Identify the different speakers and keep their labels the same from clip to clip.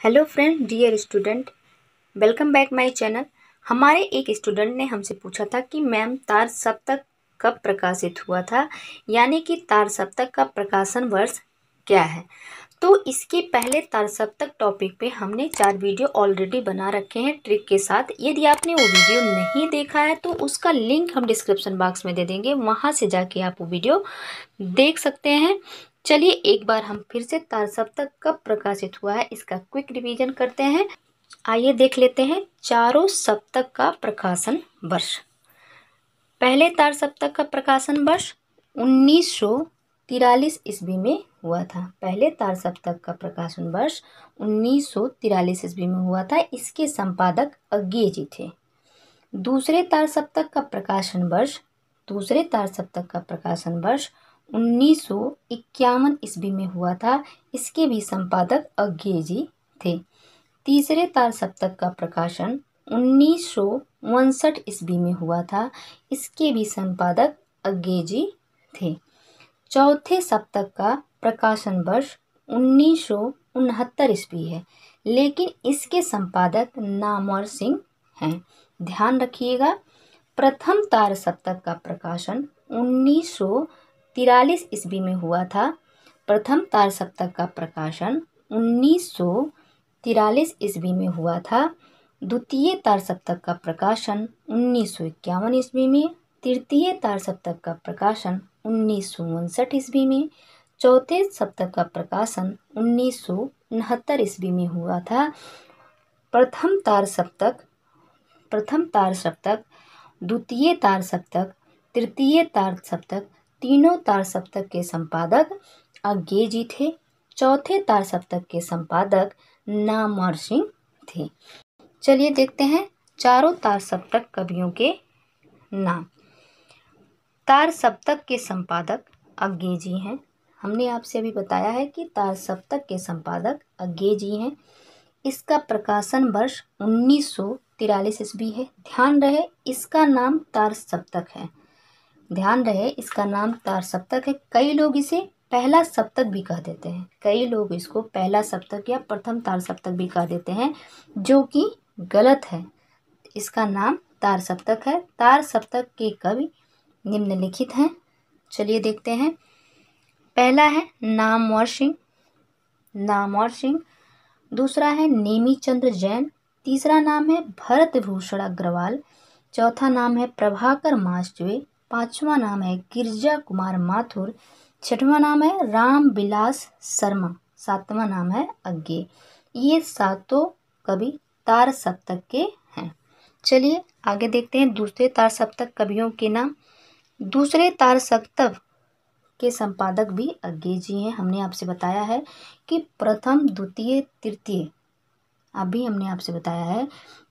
Speaker 1: Hello friend, dear student, welcome back my channel. हमारे एक student ने हमसे पूछा था कि मैम, तार सप्तक कब प्रकाशित हुआ था? यानी कि तार सप्तक का प्रकाशन वर्ष क्या है? तो इसके पहले तार सप्तक टॉपिक पे हमने चार वीडियो ऑलरेडी बना रखे हैं ट्रिक के साथ। यदि आपने वो वीडियो नहीं देखा है तो उसका लिंक हम डिस्क्रिप्शन बॉक्स में दे देंगे। वहाँ से जाके आप वो वीडियो देख सकते हैं। चलिए एक बार हम फिर से तार सप्तक कब प्रकाशित हुआ है, इसका क्विक रिवीजन करते हैं। आइए देख लेते हैं चारों सप्तक का प्रकाशन वर्ष। पहले तार सप्तक का प्रकाशन वर्ष उन्नीस सौ तिरालीस ईस्वी में हुआ था। पहले तार सप्तक का प्रकाशन वर्ष उन्नीस सौ तिरालीस ईस्वी में हुआ था, इसके संपादक अज्ञे जी थे। दूसरे तार सप्तक का प्रकाशन वर्ष, दूसरे तार सप्तक का प्रकाशन वर्ष उन्नीस सौ इक्यावन ईस्वी में हुआ था। इसके भी संपादक अज्ञे जी थे। तीसरे तार सप्तक का प्रकाशन उन्नीस सौ उनसठ ईस्वी में हुआ था। इसके भी संपादक अज्ञे जी थे। चौथे सप्तक का प्रकाशन वर्ष उन्नीस सौ उनहत्तर ईस्वी है। लेकिन इसके संपादक नामवर सिंह हैं। ध्यान रखिएगा, प्रथम तार सप्तक का प्रकाशन उन्नीस सौ तिरालीस ईस्वी में हुआ था। प्रथम तार सप्तक का प्रकाशन उन्नीस सौ तिरालीस ईस्वी में हुआ था। द्वितीय तार सप्तक का प्रकाशन उन्नीस सौ इक्यावन ईस्वी में, तृतीय तार सप्तक का प्रकाशन उन्नीस सौ उनसठ ईस्वी में, चौथे सप्तक का प्रकाशन उन्नीस सौ उनहत्तर ईस्वी में हुआ था। प्रथम तार सप्तक प्रथम तार सप्तक द्वितीय तार सप्तक तृतीय तार सप्तक तीनों तार सप्तक के संपादक अज्ञे जी थे। चौथे तार सप्तक के संपादक नामवर सिंह थे। चलिए देखते हैं चारों तार सप्तक कवियों के नाम। तार सप्तक के संपादक अज्ञे जी हैं। हमने आपसे अभी बताया है कि तार सप्तक के संपादक अज्ञे जी हैं। इसका प्रकाशन वर्ष उन्नीस सौ तिरालीस ईस्वी है। ध्यान रहे, इसका नाम तार सप्तक है। ध्यान रहे, इसका नाम तार सप्तक है। कई लोग इसे पहला सप्तक भी कह देते हैं। कई लोग इसको पहला सप्तक या प्रथम तार सप्तक भी कह देते हैं, जो कि गलत है। इसका नाम तार सप्तक है। तार सप्तक के कवि निम्नलिखित हैं। चलिए देखते हैं। पहला है नामवर सिंह। नामवर सिंह। दूसरा है नेमी चंद्र जैन। तीसरा नाम है भरत भूषण अग्रवाल। चौथा नाम है प्रभाकर मास्टवे पांचवा नाम है गिरजा कुमार माथुर, छठवां नाम है राम बिलास शर्मा, सातवां नाम है अज्ञे। ये सातों कवि तार सप्तक के हैं। चलिए आगे देखते हैं दूसरे तार सप्तक कवियों के नाम। दूसरे तार सप्तक के संपादक भी अज्ञे जी हैं। हमने आपसे बताया है कि प्रथम, द्वितीय, तृतीय। अभी हमने आपसे बताया है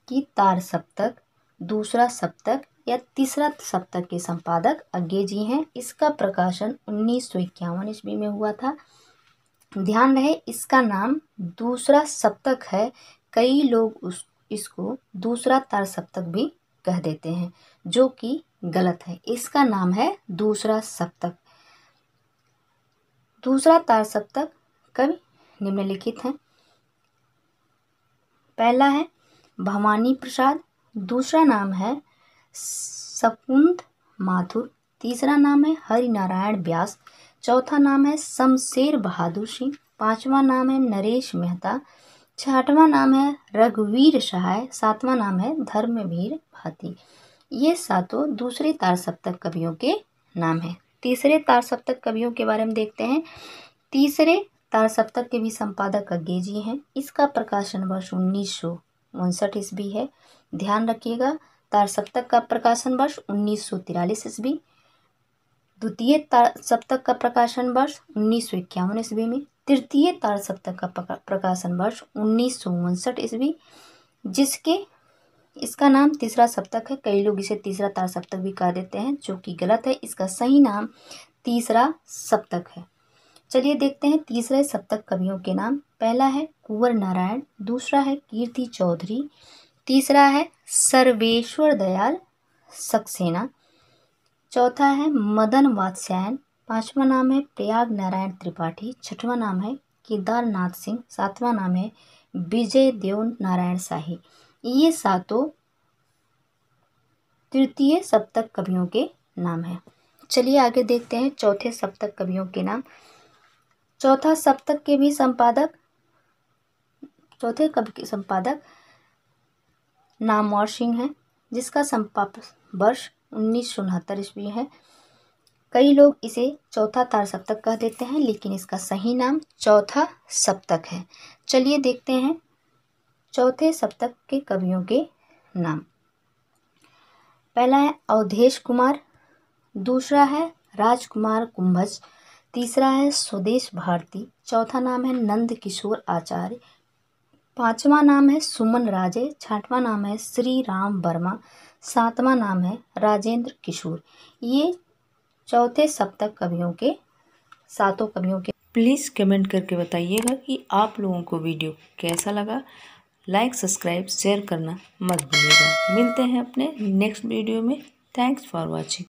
Speaker 1: कि तार सप्तक, दूसरा सप्तक या तीसरा सप्तक के संपादक अज्ञे जी हैं। इसका प्रकाशन उन्नीस सौ इक्यावन ईस्वी में हुआ था। ध्यान रहे, इसका नाम दूसरा सप्तक है। कई लोग उस, इसको दूसरा तार सप्तक भी कह देते हैं, जो कि गलत है। इसका नाम है दूसरा सप्तक। दूसरा तार सप्तक कवि निम्नलिखित है। पहला है भवानी प्रसाद, दूसरा नाम है सकुंद माथुर तीसरा नाम है हरिनारायण व्यास चौथा नाम है शमशेर बहादुर सिंह। पांचवा नाम है नरेश मेहता। छठवां नाम है रघुवीर सहाय। सातवां नाम है धर्मवीर भाती ये सातों दूसरे तार सप्तक कवियों के नाम हैं। तीसरे तार सप्तक कवियों के बारे में देखते हैं। तीसरे तार सप्तक के भी संपादक अज्ञे जी हैं। इसका प्रकाशन वर्ष उन्नीस सौ उनसठ ईस्वी है। ध्यान रखिएगा तार सप्तक का प्रकाशन वर्ष उन्नीस सौ तिरालीस ईस्वी। द्वितीय तार सप्तक का प्रकाशन वर्ष उन्नीस सौ इक्यावन ईस्वी में। तृतीय तार सप्तक का प्रकाशन वर्ष उन्नीस सौ उनसठ ईस्वी, जिसके, इसका नाम तीसरा सप्तक है। कई लोग इसे तीसरा तार सप्तक भी कह देते हैं, जो कि गलत है। इसका सही नाम तीसरा सप्तक है। चलिए देखते हैं तीसरे सप्तक कवियों के नाम। पहला है कुंवर नारायण, दूसरा है कीर्ति चौधरी तीसरा है सर्वेश्वर दयाल सक्सेना। चौथा है मदन वात्स्यायन। पांचवा नाम है प्रयाग नारायण त्रिपाठी। छठवां नाम है केदारनाथ सिंह। सातवां नाम है विजय देव नारायण शाही ये सातों तृतीय सप्तक कवियों के नाम हैं। चलिए आगे देखते हैं चौथे सप्तक कवियों के नाम। चौथा सप्तक के भी संपादक, चौथे कवि के संपादक नामवर सिंह हैं, जिसका संपादक वर्ष उन्नीस सौ उनहत्तर ईस्वी है। कई लोग इसे चौथा तार सप्तक कह देते हैं, लेकिन इसका सही नाम चौथा सप्तक है। चलिए देखते हैं चौथे सप्तक के कवियों के नाम। पहला है अवधेश कुमार, दूसरा है राजकुमार कुंभज, तीसरा है स्वदेश भारती, चौथा नाम है नंद किशोर आचार्य पांचवा नाम है सुमन राजे, छठवां नाम है श्री राम वर्मा, सातवां नाम है राजेंद्र किशोर। ये चौथे सप्तक कवियों के, सातों कवियों के।
Speaker 2: प्लीज़ कमेंट करके बताइएगा कि आप लोगों को वीडियो कैसा लगा। लाइक, सब्सक्राइब, शेयर करना मत भूलिएगा। मिलते हैं अपने नेक्स्ट वीडियो में। Thanks for watching.